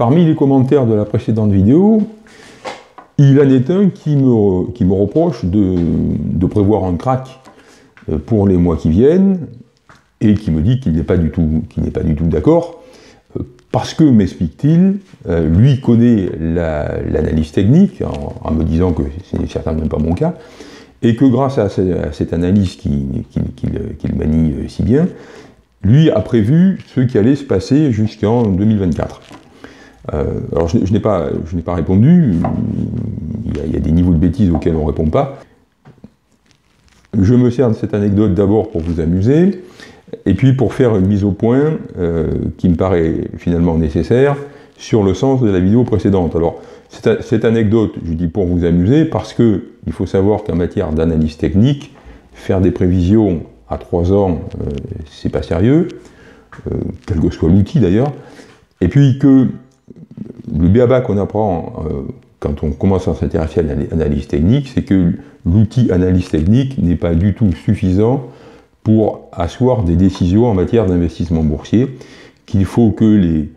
Parmi les commentaires de la précédente vidéo, il en est un qui me, reproche de, prévoir un crack euh, pour les mois qui viennent et qui me dit qu'il n'est pas du tout, pas du tout d'accord euh, parce que, m'explique-t-il, euh, lui connaît l'analyse technique, en, me disant que ce n'est certainement pas mon cas, et que grâce à, cette analyse qu'il manie si bien, lui a prévu ce qui allait se passer jusqu'en 2024. Alors je, n'ai pas, pas, répondu, il y, a, des niveaux de bêtises auxquels on ne répond pas. Je me sers de cette anecdote d'abord pour vous amuser, et puis pour faire une mise au point euh, qui me paraît finalement nécessaire sur le sens de la vidéo précédente. Alors, cette, anecdote, je dis pour vous amuser, parce que il faut savoir qu'en matière d'analyse technique, faire des prévisions à 3 ans, euh, c'est pas sérieux, euh, quel que soit l'outil d'ailleurs, et puis que le BABA qu'on apprend quand on commence à s'intéresser à l'analyse technique, c'est que l'outil analyse technique n'est pas du tout suffisant pour asseoir des décisions en matière d'investissement boursier, qu'il faut que les,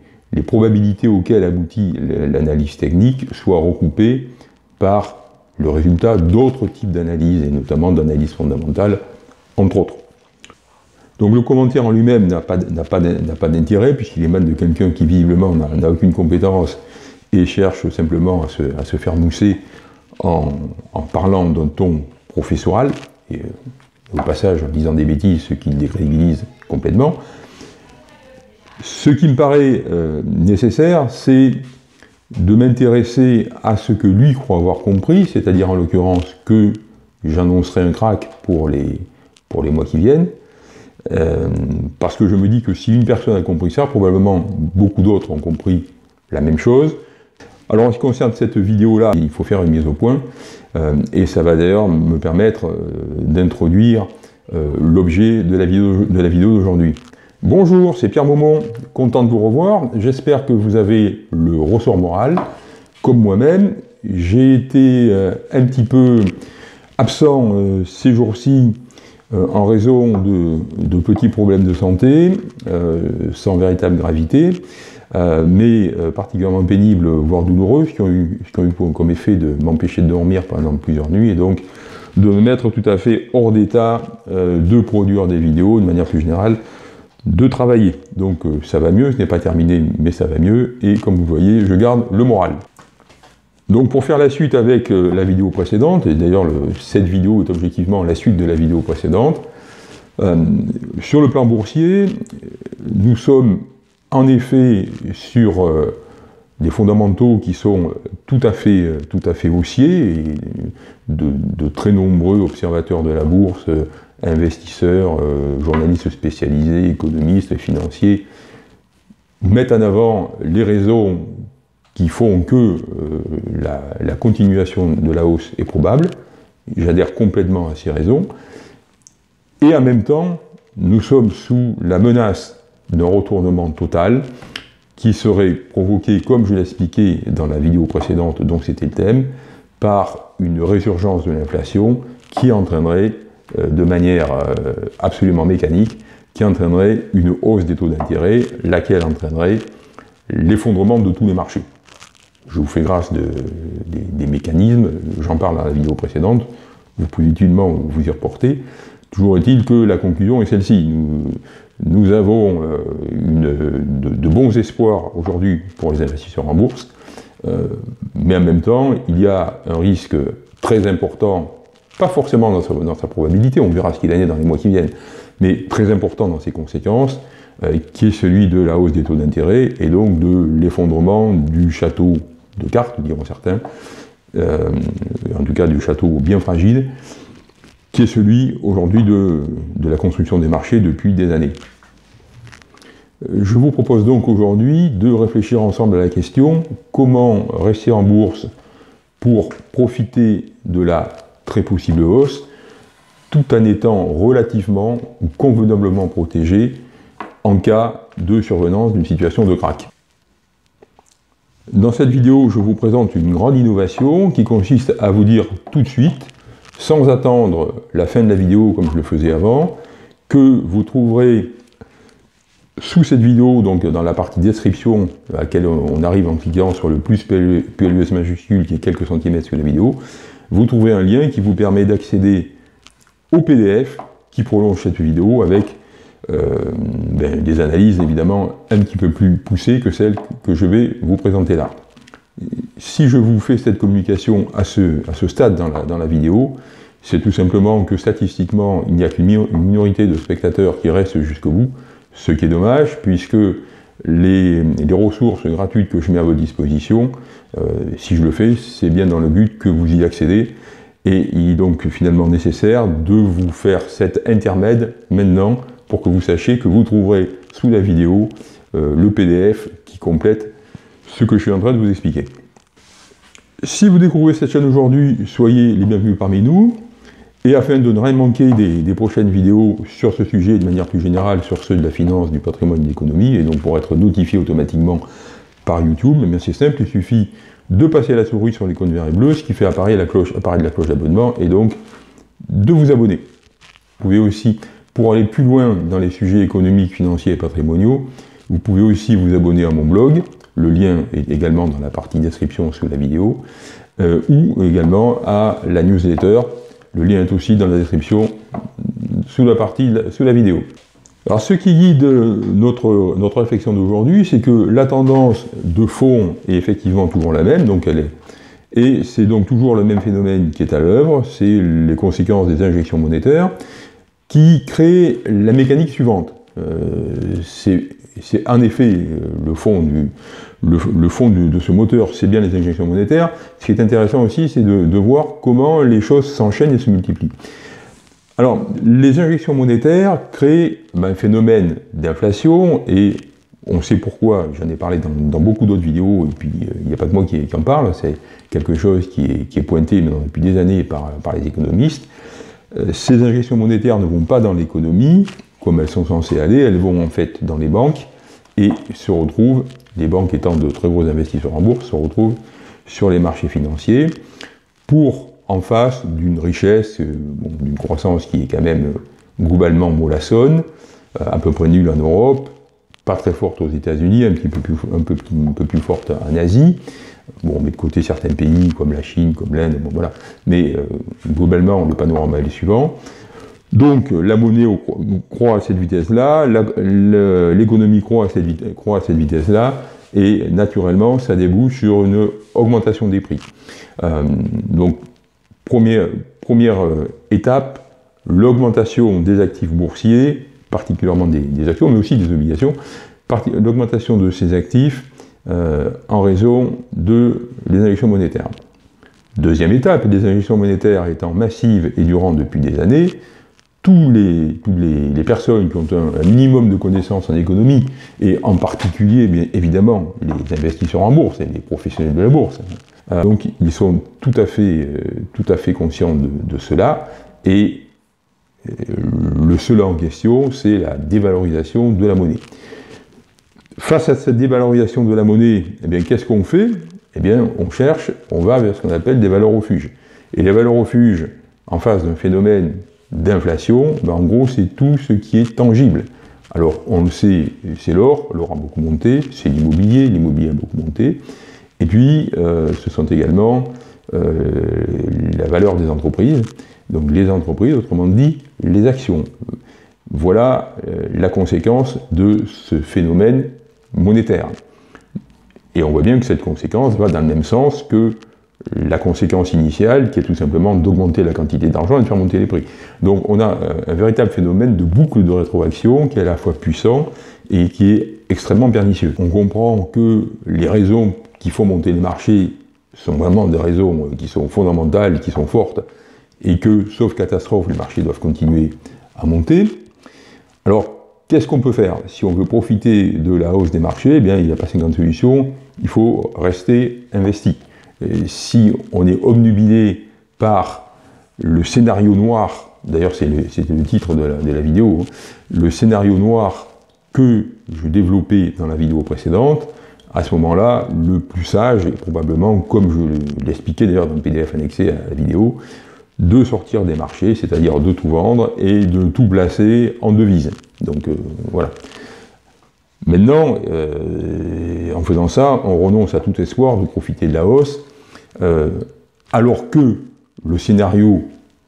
probabilités auxquelles aboutit l'analyse technique soient recoupées par le résultat d'autres types d'analyses, et notamment d'analyse fondamentale, entre autres. Donc le commentaire en lui-même n'a pas, d'intérêt, puisqu'il émane de quelqu'un qui visiblement n'a aucune compétence et cherche simplement à se, faire mousser en, parlant d'un ton professoral, et au passage en disant des bêtises, ce qui le décrédibilise complètement. Ce qui me paraît euh, nécessaire, c'est de m'intéresser à ce que lui croit avoir compris, c'est-à-dire en l'occurrence que j'annoncerai un crack pour les mois qui viennent, euh, parce que je me dis que si une personne a compris ça, probablement beaucoup d'autres ont compris la même chose, alors en ce qui concerne cette vidéo-là, il faut faire une mise au point, euh, et ça va d'ailleurs me permettre euh, d'introduire l'objet de la vidéo d'aujourd'hui. Bonjour, c'est Pierre Maumont, content de vous revoir. J'espère que vous avez le ressort moral, comme moi-même. J'ai été un petit peu absent ces jours-ci en raison de, petits problèmes de santé, sans véritable gravité. Euh, mais euh, particulièrement pénibles, voire douloureux, qui ont eu, comme effet de m'empêcher de dormir pendant plusieurs nuits, et donc de me mettre tout à fait hors d'état euh, de produire des vidéos, de manière plus générale, de travailler. Donc ça va mieux, ce n'est pas terminé, mais ça va mieux, et comme vous voyez, je garde le moral. Donc pour faire la suite avec la vidéo précédente, et d'ailleurs cette vidéo est objectivement la suite de la vidéo précédente, sur le plan boursier, nous sommes en effet sur euh, des fondamentaux qui sont tout à fait, euh, tout à fait haussiers, et de, très nombreux observateurs de la bourse, investisseurs, euh, journalistes spécialisés, économistes, financiers, mettent en avant les raisons qui font que la, la, continuation de la hausse est probable. J'adhère complètement à ces raisons. Et en même temps, nous sommes sous la menace d'un retournement total qui serait provoqué, comme je l'expliquais dans la vidéo précédente, dont c'était le thème, par une résurgence de l'inflation qui entraînerait euh, de manière euh, absolument mécanique, qui entraînerait une hausse des taux d'intérêt, laquelle entraînerait l'effondrement de tous les marchés. Je vous fais grâce des, mécanismes, j'en parle dans la vidéo précédente, vous pouvez utilement vous y reporter. Toujours est-il que la conclusion est celle-ci. Nous avons euh, de, bons espoirs aujourd'hui pour les investisseurs en bourse, euh, mais en même temps, il y a un risque très important, pas forcément dans sa, probabilité, on verra ce qu'il en est dans les mois qui viennent, mais très important dans ses conséquences, euh, qui est celui de la hausse des taux d'intérêt et donc de l'effondrement du château de cartes, diront certains, en tout cas du château bien fragile, qui est celui aujourd'hui de, la construction des marchés depuis des années. Je vous propose donc aujourd'hui de réfléchir ensemble à la question comment rester en bourse pour profiter de la très possible hausse tout en étant relativement ou convenablement protégé en cas de survenance d'une situation de crack. Dans cette vidéo, je vous présente une grande innovation qui consiste à vous dire tout de suite sans attendre la fin de la vidéo comme je le faisais avant, que vous trouverez Sous cette vidéo, donc dans la partie description, à laquelle on arrive en cliquant sur le plus PLUS majuscule qui est quelques centimètres sur la vidéo, vous trouvez un lien qui vous permet d'accéder au PDF qui prolonge cette vidéo avec ben, des analyses évidemment un petit peu plus poussées que celles que je vais vous présenter là. Si je vous fais cette communication à ce, à ce stade dans la, dans la vidéo, c'est tout simplement que statistiquement, il n'y a qu'une minorité de spectateurs qui restent jusqu'au bout, ce qui est dommage, puisque les, les, ressources gratuites que je mets à votre disposition, euh, si je le fais, c'est bien dans le but que vous y accédez, et il est donc finalement nécessaire de vous faire cet intermède maintenant pour que vous sachiez que vous trouverez sous la vidéo euh, le PDF qui complète ce que je suis en train de vous expliquer. Si vous découvrez cette chaîne aujourd'hui, soyez les bienvenus parmi nous. Et afin de ne rien manquer des, prochaines vidéos sur ce sujet de manière plus générale, sur ceux de la finance, du patrimoine et de l'économie, et donc pour être notifié automatiquement par YouTube, eh c'est simple, il suffit de passer la souris sur l'icône vert et bleu, ce qui fait apparaître la cloche, apparaître la cloche d'abonnement, et donc de vous abonner. Vous pouvez aussi pour aller plus loin dans les sujets économiques, financiers et patrimoniaux, vous pouvez aussi vous abonner à mon blog, le lien est également dans la partie description sous la vidéo, euh, ou également à la newsletter, le lien est aussi dans la description sous la partie sous la vidéo. Alors ce qui guide notre, notre réflexion d'aujourd'hui, c'est que la tendance de fond est effectivement toujours la même, donc elle est et c'est donc toujours le même phénomène qui est à l'œuvre, c'est les conséquences des injections monétaires qui crée la mécanique suivante. Euh, c'est en effet euh, le fond, du, le, fond de ce moteur, c'est bien les injections monétaires. Ce qui est intéressant aussi, c'est de, voir comment les choses s'enchaînent et se multiplient. Alors, les injections monétaires créent ben, un phénomène d'inflation et on sait pourquoi, j'en ai parlé dans, beaucoup d'autres vidéos, et puis euh, il n'y a pas que moi qui, en parle, c'est quelque chose qui est, pointé depuis des années par, par les économistes. Euh, ces injections monétaires ne vont pas dans l'économie, comme elles sont censées aller, elles vont en fait dans les banques et se retrouvent, les banques étant de très gros investisseurs en bourse, se retrouvent sur les marchés financiers pour, en face d'une richesse, euh, d'une croissance qui est quand même euh, globalement mollassonne, à peu près nulle en Europe, pas très forte aux États-Unis, un, petit un peu plus forte en Asie, Bon, on met de côté certains pays comme la Chine, comme l'Inde, bon voilà. Mais euh, globalement, le panorama est le suivant. Donc la monnaie croît à cette vitesse-là, l'économie croît à cette, vitesse-là, et naturellement, ça débouche sur une augmentation des prix. Euh, donc, première, euh, étape, l'augmentation des actifs boursiers, particulièrement des, actions, mais aussi des obligations, l'augmentation de ces actifs euh, en raison de les injections monétaires. Deuxième étape, les injections monétaires étant massives et durant depuis des années, tous les, les, personnes qui ont un, minimum de connaissances en économie, et en particulier, bien évidemment, les investisseurs en bourse et les professionnels de la bourse, euh, donc ils sont tout à fait, euh, tout à fait conscients de, de cela, et le seul en question, c'est la dévalorisation de la monnaie. Face à cette dévalorisation de la monnaie, eh bien, qu'est-ce qu'on fait? Eh bien, on cherche, on va vers ce qu'on appelle des valeurs refuges. Et les valeurs refuges, en face d'un phénomène d'inflation, ben, en gros, c'est tout ce qui est tangible. Alors, on le sait, c'est l'or, l'or a beaucoup monté, c'est l'immobilier, l'immobilier a beaucoup monté, et puis, euh, ce sont également euh, la valeur des entreprises, donc les entreprises, autrement dit, les actions. Voilà euh, la conséquence de ce phénomène monétaire. Et on voit bien que cette conséquence va dans le même sens que la conséquence initiale, qui est tout simplement d'augmenter la quantité d'argent et de faire monter les prix. Donc on a euh, un véritable phénomène de boucle de rétroaction qui est à la fois puissant et qui est extrêmement pernicieux. On comprend que les raisons qui font monter les marchés sont vraiment des raisons qui sont fondamentales, qui sont fortes, et que, sauf catastrophe, les marchés doivent continuer à monter. Alors, Qu'est-ce qu'on peut faire? Si on veut profiter de la hausse des marchés, eh bien, il n'y a pas 50 solutions, il faut rester investi. si on est obnubilé par le scénario noir, d'ailleurs c'était le, titre de la, vidéo, hein, le scénario noir que je développais dans la vidéo précédente, à ce moment-là, le plus sage est probablement, comme je l'expliquais d'ailleurs dans le PDF annexé à la vidéo, de sortir des marchés, c'est-à-dire de tout vendre et de tout placer en devise. Donc euh, voilà. Maintenant, euh, en faisant ça, on renonce à tout espoir de profiter de la hausse, euh, alors que le scénario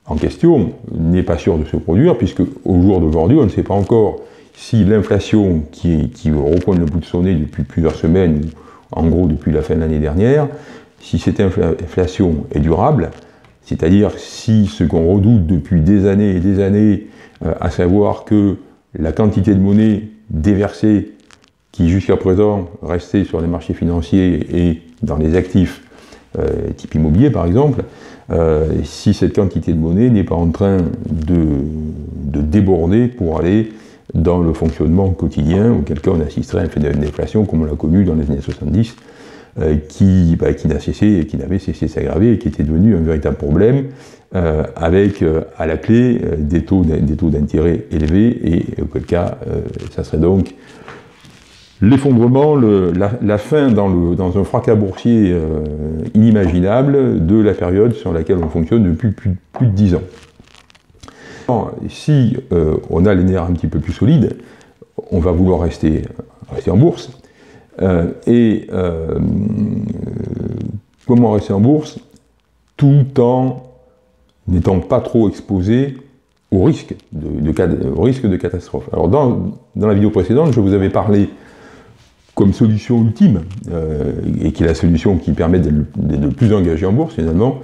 en question n'est pas sûr de se produire, puisque au jour d'aujourd'hui, on ne sait pas encore si l'inflation qui, qui repointe le bout de son nez depuis plusieurs semaines, ou en gros depuis la fin de l'année dernière, si cette inflation est durable, c'est-à-dire si ce qu'on redoute depuis des années et des années, à savoir que la quantité de monnaie déversée qui jusqu'à présent restait sur les marchés financiers et dans les actifs euh, type immobilier par exemple, euh, si cette quantité de monnaie n'est pas en train de, déborder pour aller dans le fonctionnement quotidien, auquel cas on assisterait à un phénomène comme on l'a connu dans les années 70, euh, qui, bah, qui n'a cessé, qui n'avait cessé de s'aggraver et qui était devenu un véritable problème, euh, avec à la clé des taux d'intérêt élevés, et auquel cas ça serait donc l'effondrement, la, fin dans, un fracas boursier euh, inimaginable de la période sur laquelle on fonctionne depuis plus, de dix ans. si euh, on a les nerfs un petit peu plus solides, on va vouloir rester en bourse. Euh, et comment rester en bourse tout en n'étant pas trop exposé au risque de, au risque de catastrophe. Alors dans, dans la vidéo précédente, je vous avais parlé comme solution ultime, euh, et qui est la solution qui permet d'être le plus engagé en bourse finalement,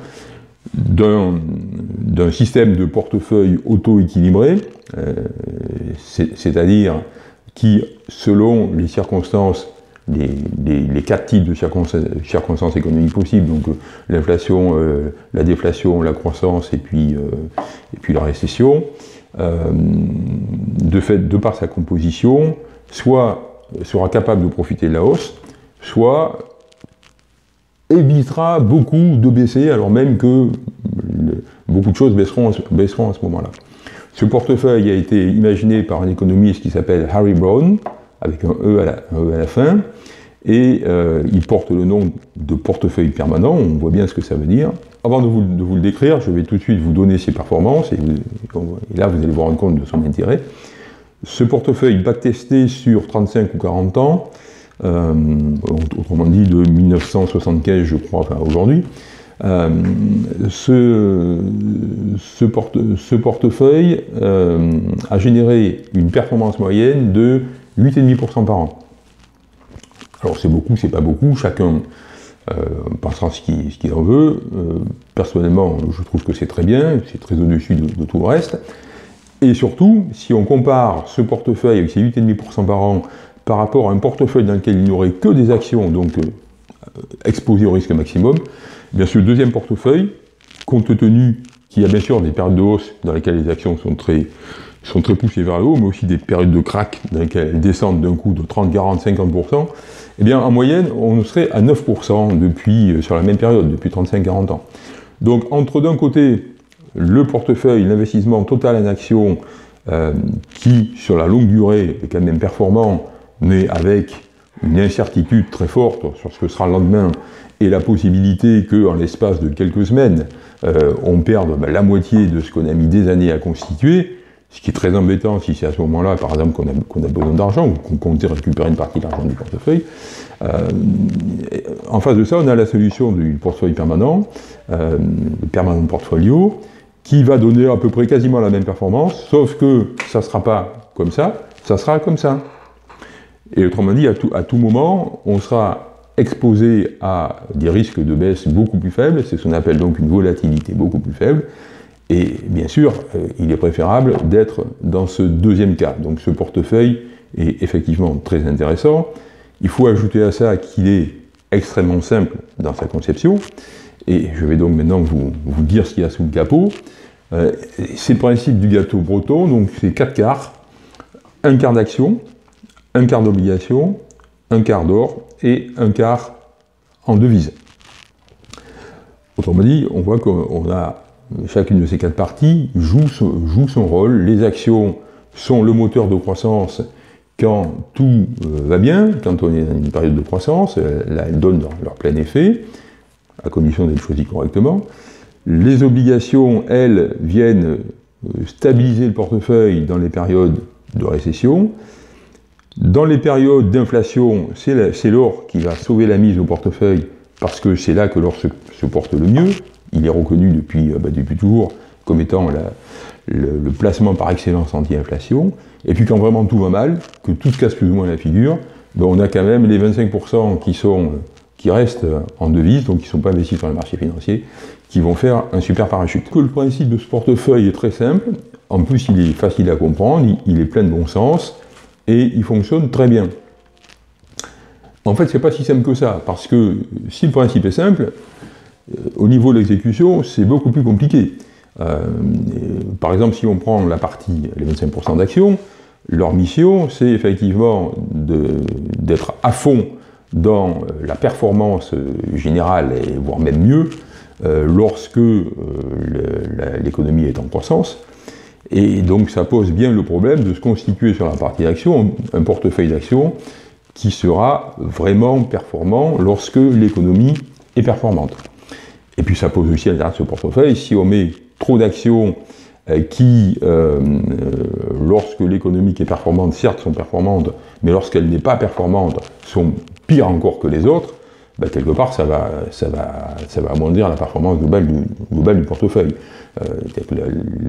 d'un système de portefeuille auto-équilibré, euh, c'est-à-dire qui, selon les circonstances, les, quatre types de circonstances, économiques possibles, donc euh, l'inflation, la déflation, la croissance et puis, puis la récession, de fait, de par sa composition, soit sera capable de profiter de la hausse, soit évitera beaucoup de baisser, alors même que beaucoup de choses baisseront, baisseront à ce moment-là. Ce portefeuille a été imaginé par un économiste qui s'appelle Harry Brown, avec un E à la, e à la fin, et euh, il porte le nom de portefeuille permanent, on voit bien ce que ça veut dire. Avant de vous, de vous le décrire, je vais tout de suite vous donner ses performances, et, là vous allez vous rendre compte de son intérêt. Ce portefeuille backtesté sur 35 ou 40 ans, euh, autrement dit de 1975 je crois, enfin aujourd'hui, euh, ce, ce, portefeuille a généré une performance moyenne de 8,5% par an. Alors c'est beaucoup, c'est pas beaucoup, chacun pensera ce qu'il en veut. personnellement, je trouve que c'est très bien, c'est très au-dessus de, tout le reste. Et surtout, si on compare ce portefeuille avec ses 8,5% par an par rapport à un portefeuille dans lequel il n'y aurait que des actions, donc euh, exposées au risque maximum, bien ce deuxième portefeuille, compte tenu qu'il y a bien sûr des périodes de hausse dans lesquelles les actions sont très, sont très poussées vers le haut, mais aussi des périodes de crack dans lesquelles elles descendent d'un coup de 30, 40, 50%, eh bien en moyenne, on serait à 9% depuis, euh, sur la même période, depuis 35-40 ans. Donc entre d'un côté le portefeuille, l'investissement total en action, euh, qui sur la longue durée est quand même performant, mais avec une incertitude très forte sur ce que sera le lendemain et la possibilité qu'en l'espace de quelques semaines, euh, on perde ben, la moitié de ce qu'on a mis des années à constituer, ce qui est très embêtant si c'est à ce moment-là, par exemple, qu'on a, besoin d'argent ou qu'on compte récupérer une partie de l'argent du portefeuille. Euh, en face de ça, on a la solution du portefeuille permanent, le permanent portfolio, qui va donner à peu près quasiment la même performance, sauf que ça ne sera pas comme ça, ça sera comme ça. Et autrement dit, à tout moment, on sera exposé à des risques de baisse beaucoup plus faibles, c'est ce qu'on appelle donc une volatilité beaucoup plus faible, et bien sûr, euh, il est préférable d'être dans ce deuxième cas. Donc ce portefeuille est effectivement très intéressant. Il faut ajouter à ça qu'il est extrêmement simple dans sa conception, et je vais donc maintenant vous, dire ce qu'il y a sous le capot. Euh, c'est le principe du gâteau breton, donc c'est quatre quarts, un quart d'action, un quart d'obligation, un quart d'or et un quart en devise. Autrement dit, on voit qu'on a chacune de ces quatre parties joue son, rôle. Les actions sont le moteur de croissance quand tout euh, va bien, quand on est dans une période de croissance, là, elles donnent leur plein effet à condition d'être choisi correctement. Les obligations, elles, viennent euh, stabiliser le portefeuille dans les périodes de récession. Dans les périodes d'inflation, c'est l'or qui va sauver la mise au portefeuille parce que c'est là que l'or se, porte le mieux. Il est reconnu depuis, euh, bah, depuis toujours comme étant le, placement par excellence anti-inflation. Et puis quand vraiment tout va mal, que tout se casse plus ou moins la figure, ben, on a quand même les 25% qui, sont, qui restent en devise, donc qui ne sont pas investis sur le marché financier, qui vont faire un super parachute. Que le principe de ce portefeuille est très simple, en plus il est facile à comprendre, il, est plein de bon sens, et il fonctionne très bien. En fait, c'est pas si simple que ça, parce que si le principe est simple, euh, au niveau de l'exécution, c'est beaucoup plus compliqué. Euh, par exemple, si on prend la partie, les 25% d'actions, leur mission, c'est effectivement d'être à fond dans euh, la performance générale, et voire même mieux, euh, lorsque l'économie est en croissance. Et donc ça pose bien le problème de se constituer sur la partie d'action un portefeuille d'actions qui sera vraiment performant lorsque l'économie est performante. Et puis ça pose aussi l'intérieur de ce portefeuille, si on met trop d'actions euh, qui, euh, euh, lorsque l'économie est performante, certes sont performantes, mais lorsqu'elle n'est pas performante, sont pires encore que les autres, bah, quelque part, ça va, ça, va, ça va amoindrir la performance globale du, globale du portefeuille.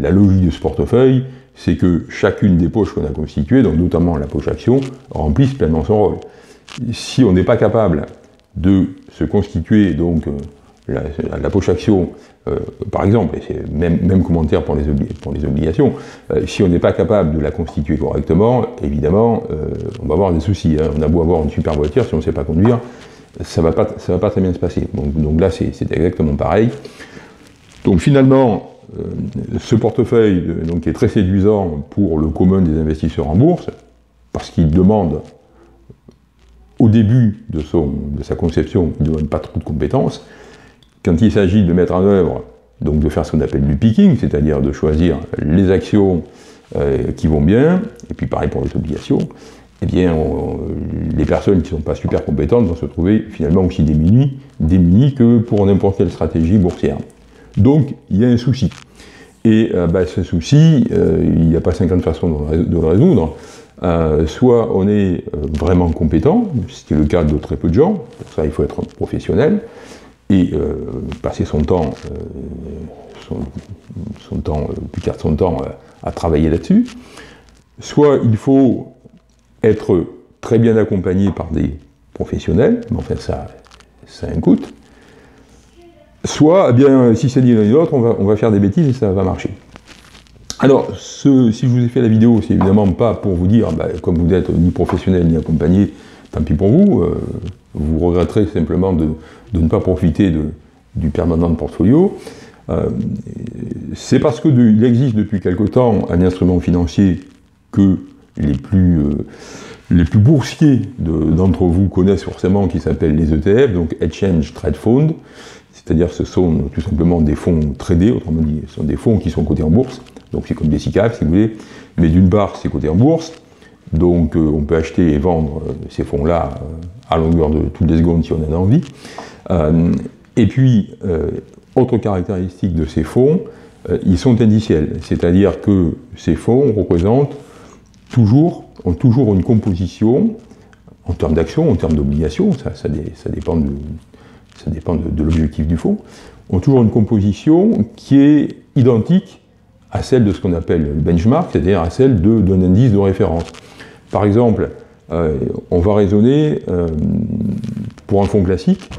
la, logique de ce portefeuille, c'est que chacune des poches qu'on a constituées, donc notamment la poche action, remplisse pleinement son rôle. Si on n'est pas capable de se constituer donc la, poche action, euh, par exemple, et c'est même, même commentaire pour les, pour les obligations, euh, si on n'est pas capable de la constituer correctement, évidemment, euh, on va avoir des soucis. Hein. On a beau avoir une super voiture, si on ne sait pas conduire, ça ne va, pas, va pas très bien se passer. Donc, là, c'est exactement pareil. Donc finalement, ce portefeuille donc, est très séduisant pour le commun des investisseurs en bourse, parce qu'il demande au début de, son, de sa conception, il ne demande pas trop de compétences, quand il s'agit de mettre en œuvre, donc de faire ce qu'on appelle du picking, c'est-à-dire de choisir les actions euh, qui vont bien, et puis pareil pour les obligations, eh bien, les personnes qui ne sont pas super compétentes vont se trouver finalement aussi démunies, démunies que pour n'importe quelle stratégie boursière. Donc, il y a un souci. Et euh, bah, ce souci, euh, il n'y a pas 50 façons de, le résoudre. soit on est vraiment compétent, ce qui est le cas de très peu de gens, pour ça il faut être professionnel, et euh, passer son temps, euh, son, temps, plus euh, son temps à travailler là-dessus. Soit il faut être très bien accompagné par des professionnels, mais enfin ça, ça a un coût. Soit, eh bien, si c'est dit l'un et l'autre, on va, on va faire des bêtises et ça va marcher. Alors, si je vous ai fait la vidéo, c'est évidemment pas pour vous dire, bah, comme vous n'êtes ni professionnel ni accompagné, tant pis pour vous, vous regretterez simplement de, ne pas profiter du permanent de portfolio. Euh, c'est parce qu'il existe depuis quelque temps un instrument financier que les plus, euh, les plus boursiers d'entre vous connaissent forcément, qui s'appelle les ETF, donc Exchange Trade Fund, c'est-à-dire ce sont tout simplement des fonds tradés, autrement dit, ce sont des fonds qui sont cotés en bourse, donc c'est comme des SICAV si vous voulez, mais d'une part c'est coté en bourse, donc euh, on peut acheter et vendre ces fonds-là à longueur de toutes les secondes si on en a envie. Euh, et puis, euh, autre caractéristique de ces fonds, euh, ils sont indiciels, c'est-à-dire que ces fonds représentent toujours, ont toujours une composition en termes d'action, en termes d'obligation, ça, dépend de, ça dépend de, l'objectif du fonds, ont toujours une composition qui est identique à celle de ce qu'on appelle le benchmark, c'est-à-dire à celle d'un indice de référence. Par exemple, on va raisonner pour un fonds classique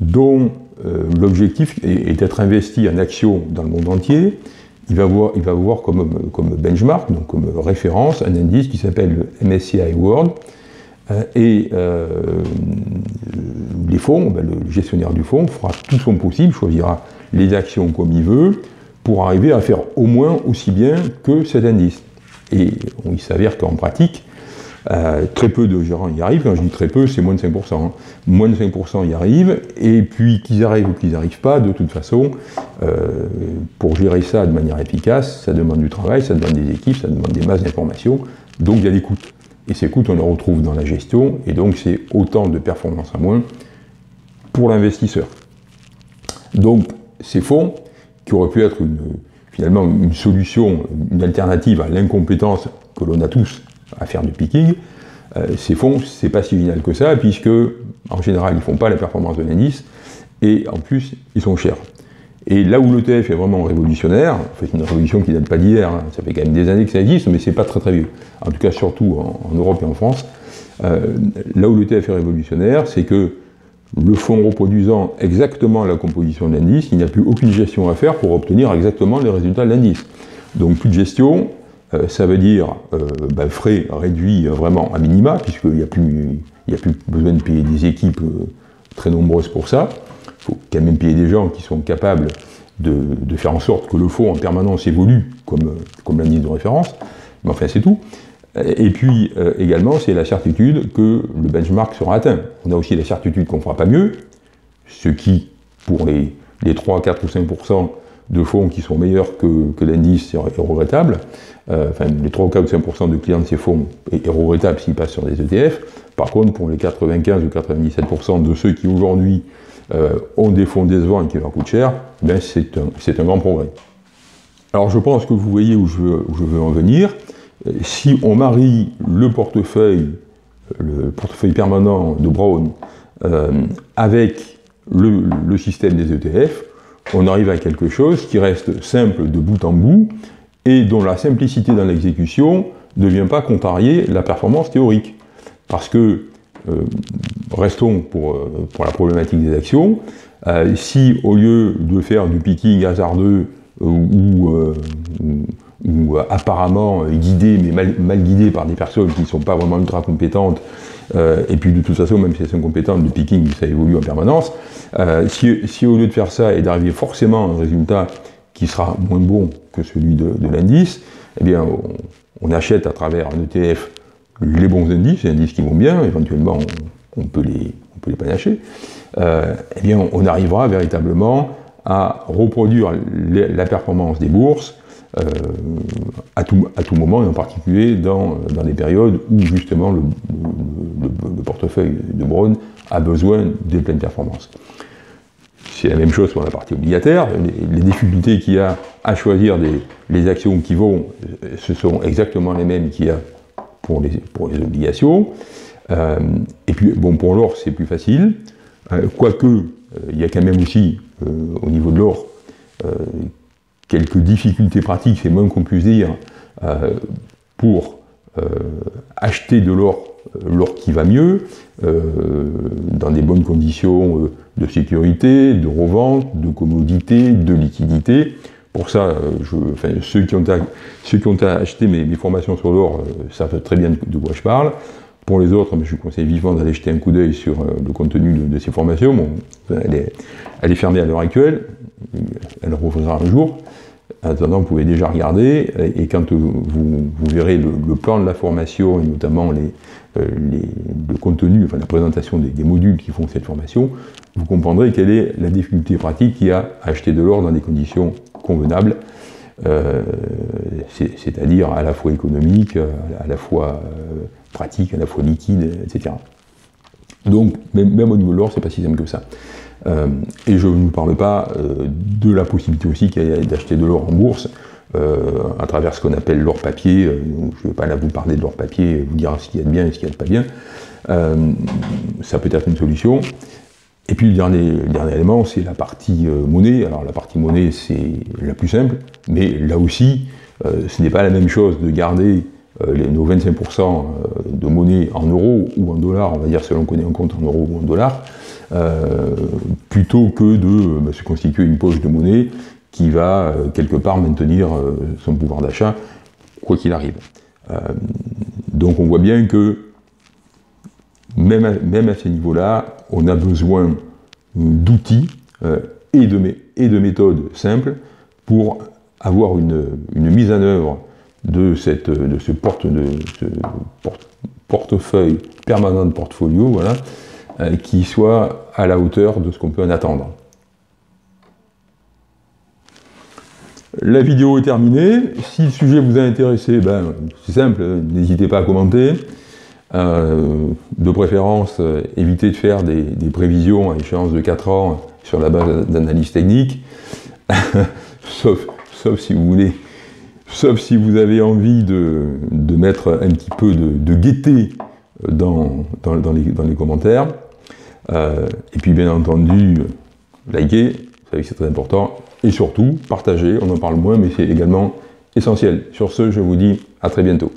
dont euh, l'objectif est, d'être investi en actions dans le monde entier. Il va avoir comme, benchmark, donc comme référence, un indice qui s'appelle le MSCI World. et les fonds, ben, le gestionnaire du fonds fera tout son possible, choisira les actions comme il veut, pour arriver à faire au moins aussi bien que cet indice. Et il s'avère qu'en pratique, euh, très peu de gérants y arrivent. Quand je dis très peu, c'est moins de 5%. Hein. Moins de 5% y arrivent. Et puis qu'ils arrivent ou qu'ils n'arrivent pas, de toute façon, euh, pour gérer ça de manière efficace, ça demande du travail, ça demande des équipes, ça demande des masses d'informations. Donc il y a des coûts. Et ces coûts, on les retrouve dans la gestion. Et donc c'est autant de performance à moins pour l'investisseur. Donc ces fonds, qui auraient pu être finalement une solution, une alternative à l'incompétence que l'on a tous à faire du picking, ces fonds, c'est pas si génial que ça, puisque en général, ils font pas la performance de l'indice, et en plus, ils sont chers. Et là où l'ETF est vraiment révolutionnaire, en fait une révolution qui date pas d'hier, hein, ça fait quand même des années que ça existe, mais c'est pas très très vieux. En tout cas, surtout en, Europe et en France. Euh, là où l'ETF est révolutionnaire, c'est que le fonds reproduisant exactement la composition de l'indice, il n'y a plus aucune gestion à faire pour obtenir exactement les résultats de l'indice. Donc plus de gestion, euh, ça veut dire euh, ben, frais réduits vraiment à minima, puisqu'il n'y a, plus, a plus besoin de payer des équipes très nombreuses pour ça faut quand même payer des gens qui sont capables de, faire en sorte que le fonds en permanence évolue comme, comme l'indice de référence. Mais enfin, c'est tout. Et puis euh, également, c'est la certitude que le benchmark sera atteint. On a aussi la certitude qu'on ne fera pas mieux, ce qui, pour les, les 3, 4 ou 5% de fonds qui sont meilleurs que, que l'indice est regrettable. Euh, enfin, les 3 ou 4 ou 5% de clients de ces fonds est, regrettable s'ils passent sur des ETF. Par contre, pour les 95 ou 97% de ceux qui aujourd'hui euh, ont des fonds décevants et qui leur coûtent cher, ben c'est un, un, grand progrès. Alors je pense que vous voyez où je veux, je veux en venir. Euh, si on marie le portefeuille, le portefeuille permanent de Brown avec le, système des ETF, on arrive à quelque chose qui reste simple de bout en bout et dont la simplicité dans l'exécution ne vient pas contrarier la performance théorique. Parce que euh, restons pour, euh, pour, la problématique des actions. Euh, si au lieu de faire du picking hasardeux ou, apparemment guidé, mais mal, guidé par des personnes qui ne sont pas vraiment ultra compétentes, et puis de toute façon, même si elles sont compétentes, le picking, ça évolue en permanence, si, au lieu de faire ça et d'arriver forcément à un résultat qui sera moins bon que celui de, l'indice, eh bien, on, achète à travers un ETF les bons indices, les indices qui vont bien, éventuellement on, peut, les, on peut les panacher, euh, eh bien on, arrivera véritablement à reproduire la performance des bourses euh, à, tout, moment, et en particulier dans, dans des périodes où justement le, portefeuille de Brown a besoin de pleine performance. C'est la même chose pour la partie obligataire. Les, difficultés qu'il y a à choisir les actions qui vont, ce sont exactement les mêmes qu'il y a pour les, pour les obligations. Euh, et puis, bon, pour l'or, c'est plus facile. Euh, quoique, euh, il y a quand même aussi, au niveau de l'or, quelques difficultés pratiques, c'est moins qu'on puisse dire, pour acheter de l'or, l'or qui va mieux, dans des bonnes conditions de sécurité, de revente, de commodité, de liquidité. Pour ça, euh, ceux, qui ont acheté mes, formations sur l'or euh, savent très bien de, quoi je parle. Pour les autres, je vous conseille vivement d'aller jeter un coup d'œil sur euh, le contenu de, ces formations. elle, est, fermée à l'heure actuelle, elle rouvrira un jour. En attendant, vous pouvez déjà regarder, et quand vous, verrez le, plan de la formation, et notamment le contenu, enfin la présentation des, modules qui font cette formation, vous comprendrez quelle est la difficulté pratique qu'il y a à acheter de l'or dans des conditions convenable, euh, c'est-à-dire à la fois économique, à la fois euh, pratique, à la fois liquide, etc. Donc, même, au niveau de l'or, c'est pas si simple que ça. Euh, et je ne vous parle pas de la possibilité aussi d'acheter de l'or en bourse, à travers ce qu'on appelle l'or papier. je ne vais pas là vous parler de l'or papier, vous dire ce qu'il y a de bien et ce qu'il y a de pas bien. ça peut être une solution. Et puis le dernier, élément, c'est la partie euh, monnaie. Alors la partie monnaie, c'est la plus simple, mais là aussi, euh, ce n'est pas la même chose de garder euh, nos 25% de monnaie en euros ou en dollars, on va dire selon qu'on est en compte en euros ou en dollars, plutôt que de bah, se constituer une poche de monnaie qui va quelque part maintenir son pouvoir d'achat, quoi qu'il arrive. donc on voit bien que même à, même à ces niveaux-là, on a besoin d'outils euh, et, de, et, de, méthodes simples pour avoir une, mise en œuvre de, cette, de ce, porte, de, ce portefeuille permanent de portfolio voilà, euh, qui soit à la hauteur de ce qu'on peut en attendre. La vidéo est terminée. Si le sujet vous a intéressé, ben, c'est simple, n'hésitez pas à commenter. Euh, de préférence, euh, éviter de faire des, prévisions à échéance de 4 ans sur la base d'analyse technique, sauf, si vous voulez, sauf si vous avez envie de, mettre un petit peu de, gaieté dans, les, commentaires. Et puis bien entendu, likez, vous savez que c'est très important. Et surtout, partagez, on en parle moins, mais c'est également essentiel. Sur ce, je vous dis à très bientôt.